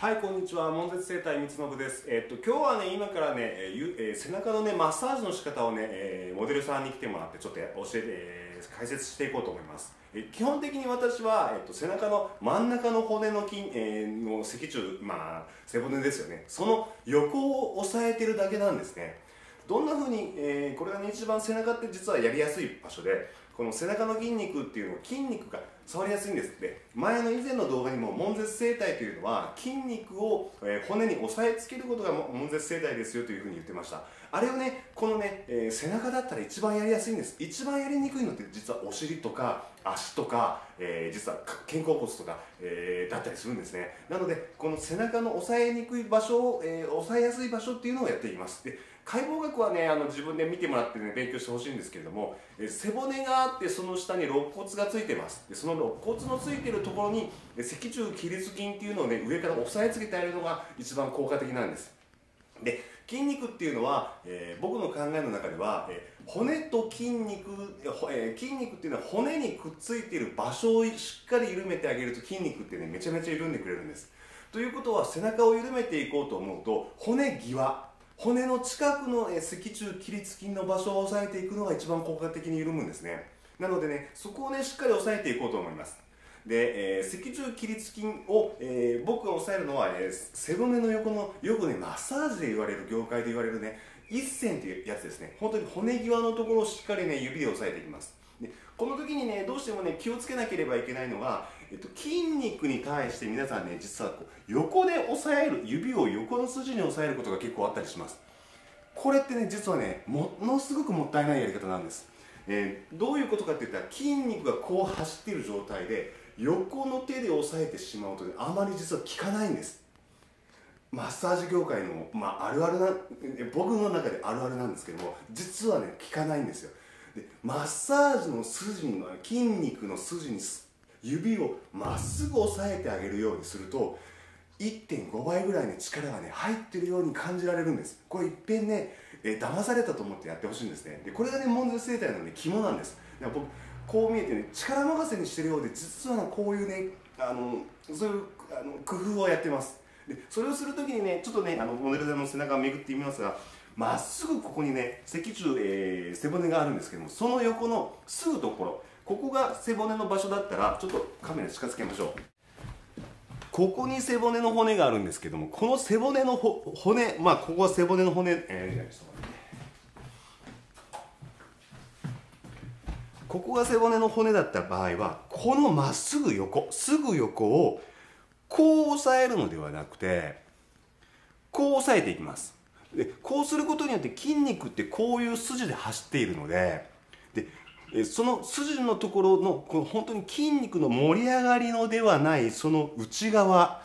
はい、こんにちは。門絶生態三信です。えっと、今日はね、今からね、えーえー、背中のね、マッサージの仕方をね、えー、モデルさんに来てもらって、ちょっと教えて、えー、解説していこうと思います。え基本的に私は、えっと、背中の真ん中の骨の筋、えー、の脊柱、まあ、背骨ですよね。その横を押さえてるだけなんですね。どんな風に、えー、これがね、一番背中って実はやりやすい場所で、この背中の筋肉っていうのは筋肉が触りやすいんですって。前の以前の動画にも悶絶生態というのは筋肉を、え骨に押さえつけることが悶絶生態ですよというふうに言ってました。あれをねこのね、えー、背中だったら一番やりやすいんです。一番やりにくいのって実はお尻とか足とか、えー、実は肩甲骨とか、えー、だったりするんですね。なのでこの背中の押さえにくい場所を、え押さえやすい場所っていうのをやっています。で解剖学はねあの自分で見てもらってね勉強してほしいんですけれども、え背骨があってその下に肋骨がついてます。でその肋骨のついてるところに脊柱起立筋っていうのをね上から押さえつけてあげるのが一番効果的なんです。で筋肉っていうのは、えー、僕の考えの中では、えー、骨と筋肉、えー、筋肉っていうのは骨にくっついている場所をしっかり緩めてあげると筋肉ってねめちゃめちゃ緩んでくれるんです。ということは背中を緩めていこうと思うと骨際骨の近くの脊柱起立筋の場所を押さえていくのが一番効果的に緩むんですね。なのでねそこをねしっかり押さえていこうと思います。で、えー、脊柱起立筋を、えー、僕が押さえるのは、えー、背骨の横のよくねマッサージで言われる業界で言われるね一線というやつですね。本当に骨際のところをしっかりね指で押さえていきます。でこの時にねどうしてもね気をつけなければいけないのが、えっと、筋肉に対して皆さんね実はこう横で押さえる指を横の筋に押さえることが結構あったりします。これってね実はねものすごくもったいないやり方なんです、えー、どういうことかって言ったら筋肉がこう走っている状態で横の手で押さえてしまうと、ね、あまり実は効かないんです。マッサージ業界の、まあ、あるあるな僕の中であるあるなんですけども実はね効かないんですよ。でマッサージの筋の筋肉の筋に指をまっすぐ押さえてあげるようにすると1.5倍ぐらいの力がね入ってるように感じられるんです。これいっぺんね、えー、騙されたと思ってやってほしいんですね。でこれがね門絶生態のね肝なんです。僕こう見えてね力任せにしてるようで実はこういうねあのそういうあの工夫をやってます。でそれをする時にねちょっとねあのモデルさんの背中をめぐってみますがまっすぐここにね脊柱、えー、背骨があるんですけどもその横のすぐところここが背骨の場所だったらちょっとカメラ近づけましょう。ここに背骨の骨があるんですけどもこの背骨の骨まあここは背骨の骨、えー、ここが背骨の骨だった場合はこのまっすぐ横すぐ横をこう押さえるのではなくてこう押さえていきます。でこうすることによって筋肉ってこういう筋で走っているのでその筋のところのこの本当に筋肉の盛り上がりのではないその内側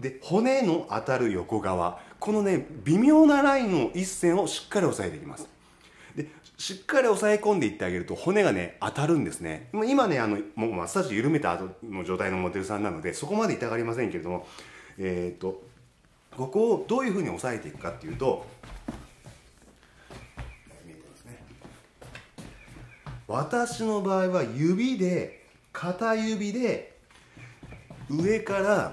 で骨の当たる横側このね微妙なラインの一線をしっかり押さえていきます。でしっかり押さえ込んでいってあげると骨がね当たるんですね。今ねあのもうマッサージ緩めた後の状態のモデルさんなのでそこまで痛がりませんけれどもえっ、とここをどういうふうに押さえていくかっていうと私の場合は指で片指で上から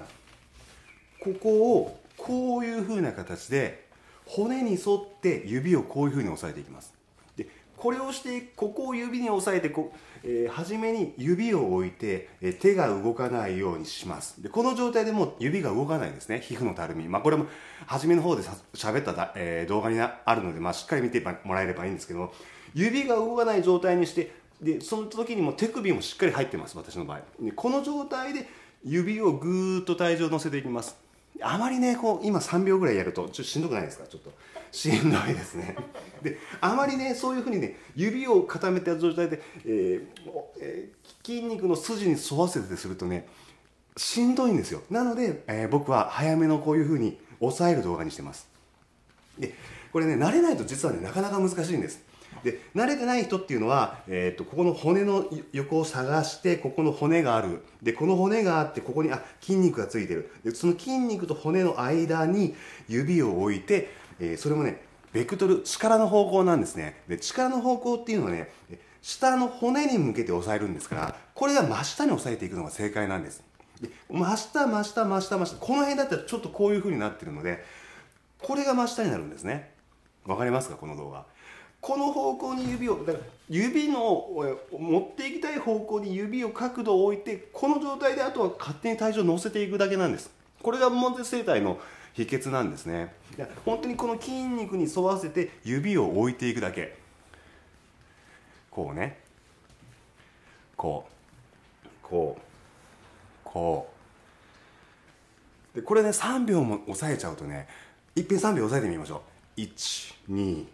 ここをこういうふうな形で骨に沿って指をこういうふうに押さえていきます。でこれをしてここを指に押さえてこ、えー、初めに指を置いて、えー、手が動かないようにします。でこの状態でもう指が動かないですね。皮膚のたるみ、まあ、これも初めの方でしゃべっただ、えー、動画にあるので、まあ、しっかり見てもらえればいいんですけど指が動かない状態にしてでその時にも手首もしっかり入ってます私の場合。でこの状態で指をぐーっと体重を乗せていきます。あまりねこう今3秒ぐらいやるとちょっとしんどくないですか？ちょっと。しんどいですね。であまりねそういうふうにね指を固めた状態で、えーえー、筋肉の筋に沿わせてするとねしんどいんですよ。なので、えー、僕は早めのこういうふうに抑える動画にしてます。でこれね慣れないと実はねなかなか難しいんです。で慣れてない人っていうのは、えーと、ここの骨の横を探してここの骨がある。でこの骨があってここにあ筋肉がついてる。でその筋肉と骨の間に指を置いて、えー、それもねベクトル力の方向なんですね。で力の方向っていうのはね下の骨に向けて押さえるんですからこれが真下に押さえていくのが正解なんです。で真下真下真下真下。この辺だったらちょっとこういう風になってるのでこれが真下になるんですね。わかりますか？この動画。この方向に指をだから指の持っていきたい方向に指を角度を置いてこの状態であとは勝手に体重を乗せていくだけなんです。これが門絶整体の秘訣なんですね。本当にこの筋肉に沿わせて指を置いていくだけ。こうね。こう。こう。こう。でこれね3秒も押さえちゃうとねいっぺん3秒押さえてみましょう。123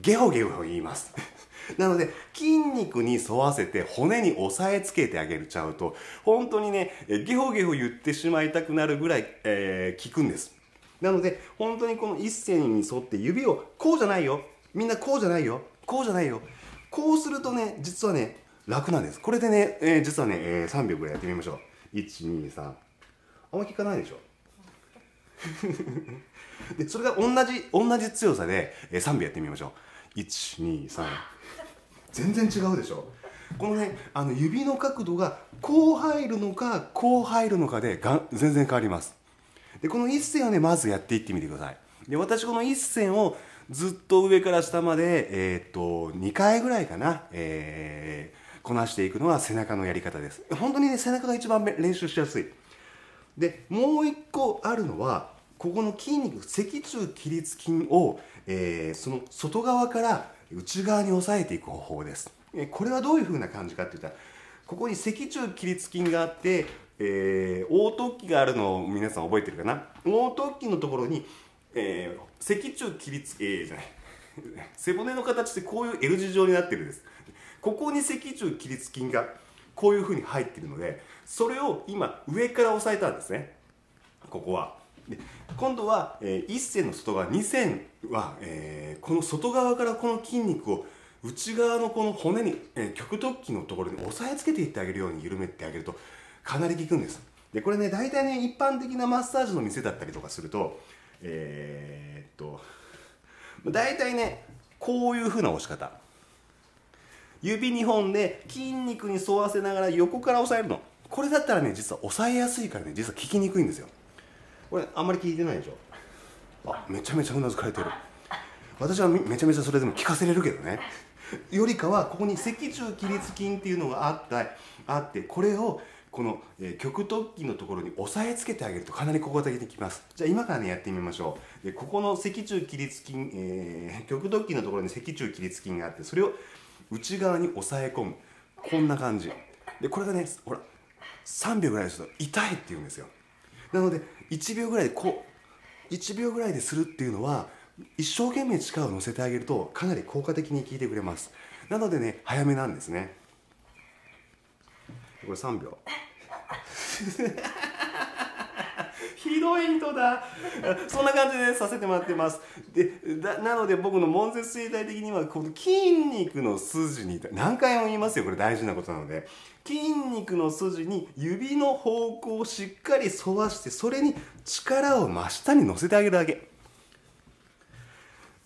ゲホゲホ言います。なので筋肉に沿わせて骨に押さえつけてあげるちゃうと本当にねゲホゲホ言ってしまいたくなるぐらい、えー、効くんです。なので本当にこの一線に沿って指をこうじゃないよ。みんなこうじゃないよ。こうじゃないよ。こうするとね実はね楽なんです。これでね、えー、実はね、えー、3秒ぐらいやってみましょう。123あんま効かないでしょ。でそれが同じ同じ強さで、えー、3秒やってみましょう。123 全然違うでしょ？このねあの指の角度がこう入るのかこう入るのかでが全然変わります。でこの一線をねまずやっていってみてください。で私この一線をずっと上から下まで、えー、っと2回ぐらいかな、えー、こなしていくのは背中のやり方です。本当にね背中が一番練習しやすい。でもう一個あるのはここの筋肉脊柱起立筋を、えー、その外側から内側に押さえていく方法です。えこれはどういうふうな感じかっていったらここに脊柱起立筋があって、えー、横突起があるのを皆さん覚えてるかな？横突起のところに、えー、脊柱起立えー、じゃない。背骨の形でこういう L 字状になってるんです。ここに脊柱起立筋がこういうふうに入ってるのでそれを今上から押さえたんですね。ここは。今度は、えー、1線の外側2線は、えー、この外側からこの筋肉を内側のこの骨に、えー、極突起のところに押さえつけていってあげるように緩めてあげるとかなり効くんです。でこれね大体ね一般的なマッサージの店だったりとかするとえー、っと大体ねこういう風な押し方。指2本で筋肉に沿わせながら横から押さえるの。これだったらね実は押さえやすいからね実は効きにくいんですよ。これあんまり聞いてないでしょ？あめちゃめちゃうなずかれてる。私はめちゃめちゃそれでも聞かせれるけどね。よりかはここに脊柱起立筋っていうのがあったあってこれをこの、えー、極突起のところに押さえつけてあげるとかなり効果的にきます。じゃあ今からねやってみましょう。でここの脊柱起立筋、えー、極突起のところに脊柱起立筋があってそれを内側に押さえ込む。こんな感じ。でこれがねほら3秒ぐらいですと痛いって言うんですよ。なので1秒ぐらいでこう1秒ぐらいでするっていうのは一生懸命力を乗せてあげるとかなり効果的に効いてくれます。なのでね早めなんですね。これ3秒。ひどい人だ。そんな感じでさせてもらってます。でなので僕の悶絶生態的にはこの筋肉の筋に何回も言いますよこれ大事なことなので。筋肉の筋に指の方向をしっかり沿わしてそれに力を真下に乗せてあげるだけ。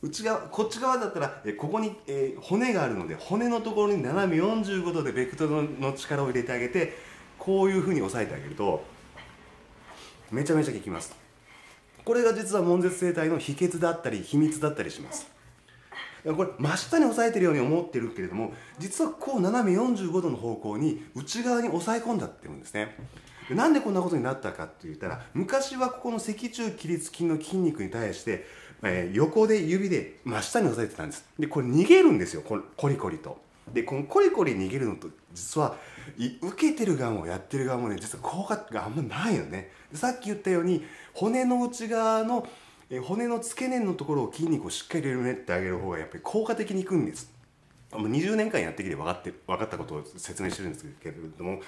内側こっち側だったらえここに、えー、骨があるので骨のところに斜め45度でベクトルの力を入れてあげてこういうふうに押さえてあげるとめちゃめちゃ効きます。これが実は悶絶生態の秘訣だったり秘密だったりします。これ真下に押さえてるように思ってるけれども実はこう斜め45度の方向に内側に押さえ込んじゃってるんですね。でなんでこんなことになったかって言ったら昔はここの脊柱起立筋の筋肉に対して、えー、横で指で真下に押さえてたんです。でこれ逃げるんですよこコリコリと。でこのコリコリ逃げるのと実は受けてる側もやってる側もね実は効果があんまないのね。さっき言ったように骨の内側のえ骨の付け根のところを筋肉をしっかり緩めてあげる方がやっぱり効果的にいくんです。もう20年間やってきて分かって分かったことを説明してるんですけれども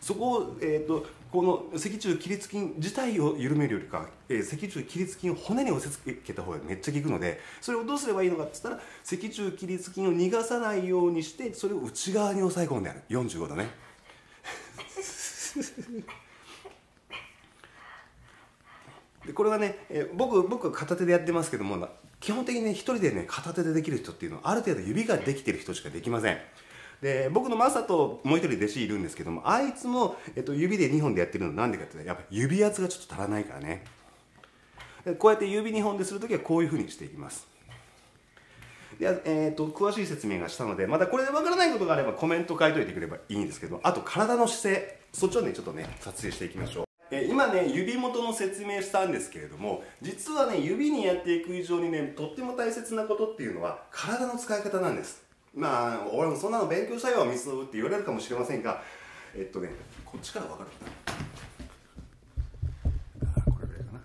そこを、えーと、この脊柱起立筋自体を緩めるよりか、えー、脊柱起立筋を骨に押し付けた方がめっちゃ効くのでそれをどうすればいいのかって言ったら脊柱起立筋を逃がさないようにしてそれを内側に押さえ込んである。45度ね。でこれはね、え、僕僕は片手でやってますけども基本的にね一人でね片手でできる人っていうのはある程度指ができてる人しかできません。で僕のマサともう一人弟子いるんですけどもあいつも、えっと、指で2本でやってるのなんでかってやっぱ指圧がちょっと足らないからね。こうやって指2本でするときはこういうふうにしていきます。で、えーと、詳しい説明がしたのでまたこれでわからないことがあればコメント書いといてくればいいんですけどあと体の姿勢そっちをねちょっとね撮影していきましょう。今ね指元の説明したんですけれども実はね指にやっていく以上にねとっても大切なことっていうのは体の使い方なんです。まあ俺もそんなの勉強したよ三つって言われるかもしれませんがえっとねこっちから分かる。かなこれぐらいかな。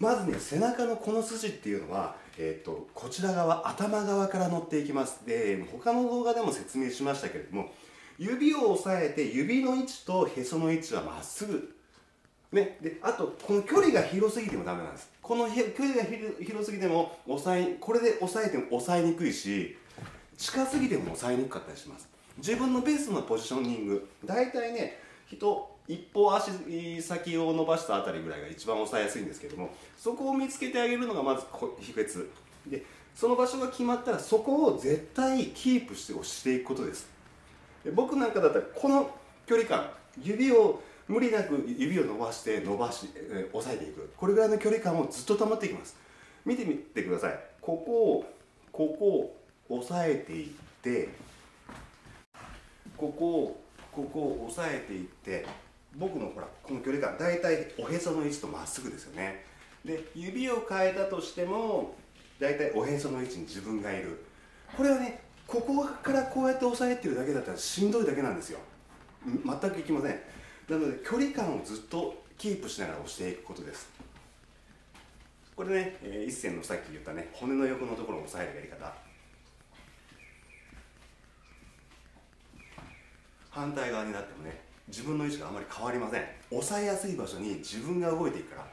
まずね背中のこの筋っていうのはえっとこちら側頭側から乗っていきます。で他の動画でも説明しましたけれども指を押さえて指の位置とへその位置はまっすぐ。ね、であとこの距離が広すぎてもダメなんです。この距離が広すぎても押さえこれで押さえても押さえにくいし近すぎても押さえにくかったりします。自分のベストなポジショニング。大体ね人一歩足先を伸ばしたあたりぐらいが一番押さえやすいんですけどもそこを見つけてあげるのがまず秘訣。でその場所が決まったらそこを絶対キープして押していくことです。僕なんかだったらこの距離感指を無理なく指を伸ばして伸ばし、えー、押さえていく。これぐらいの距離感をずっと保っていきます。見てみてください。ここをここを押さえていってここをここを押さえていって僕のほらこの距離感大体おへその位置とまっすぐですよね。で指を変えたとしても大体おへその位置に自分がいる。これはねここからこうやって押さえてるだけだったらしんどいだけなんですよ。全くいきません。なので距離感をずっとキープしながら押していくことです。これね、えー、一線のさっき言ったね骨の横のところを押さえるやり方。反対側になってもね自分の位置があまり変わりません。押さえやすい場所に自分が動いていくから。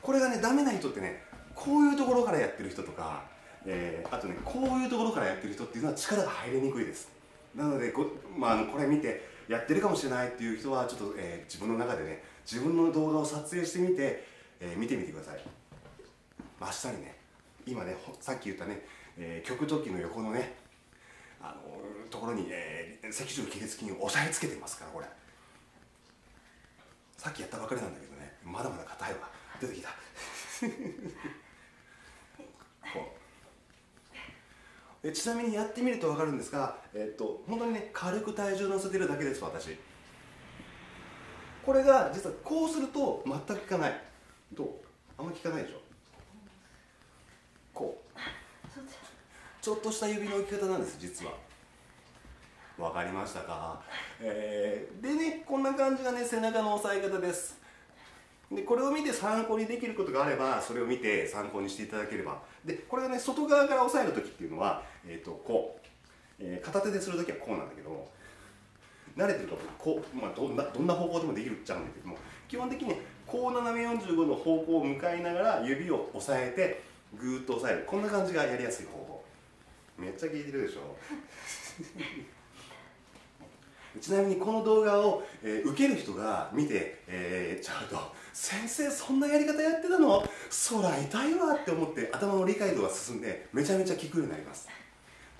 これがねダメな人ってねこういうところからやってる人とかえー、あとねこういうところからやってる人っていうのは力が入りにくいです。なのでこ,、まあ、これ見てやってるかもしれないっていう人はちょっと、えー、自分の中でね自分の動画を撮影してみて、えー、見てみてください。真下にね今ねさっき言ったね、えー、極突起の横のねあのところに、えー、脊柱起立筋を押さえつけてますからこれ。さっきやったばかりなんだけどねまだまだ硬いわ。出てきた。えちなみにやってみると分かるんですが、えっと本当にね軽く体重乗せてるだけです私。これが実はこうすると全く効かない。どう？あんまり効かないでしょ？こう。ちょっとした指の置き方なんです実は。分かりましたか、えー、でねこんな感じがね背中の押さえ方です。でこれを見て参考にできることがあればそれを見て参考にしていただければ。でこれがね外側から押さえる時っていうのは、えーと、こう、えー、片手でする時はこうなんだけども慣れてるとこう、まあ、どんなどんな方向でもできるっちゃうんだけども基本的にこう斜め45の方向を向かいながら指を押さえてぐーっと押さえる。こんな感じがやりやすい方法。めっちゃ効いてるでしょ？ちなみにこの動画を、えー、受ける人が見て、えー、ちゃうと先生そんなやり方やってたの？そら痛いわって思って頭の理解度が進んでめちゃめちゃ効くようになります。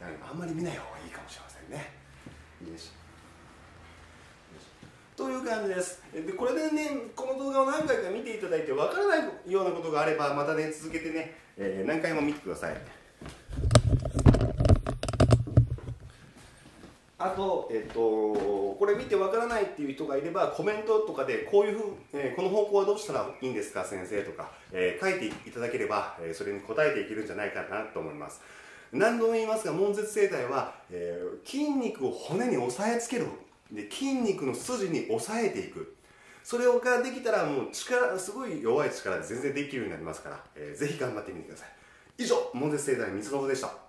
だからあんまり見ない方がいいかもしれませんね。よし。ょという感じです。でこれでねこの動画を何回か見ていただいてわからないようなことがあればまたね続けてね、えー、何回も見てください。あと、えっと、これ見てわからないっていう人がいればコメントとかでこういうふう、えー、この方向はどうしたらいいんですか先生とか、えー、書いていただければ、えー、それに答えていけるんじゃないかなと思います。何度も言いますが悶絶整体は、えー、筋肉を骨に押さえつける。で筋肉の筋に押さえていく。それができたらもう力すごい弱い力で全然できるようになりますから、えー、ぜひ頑張ってみてください。以上悶絶整体三つのでした。